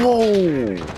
Whoa!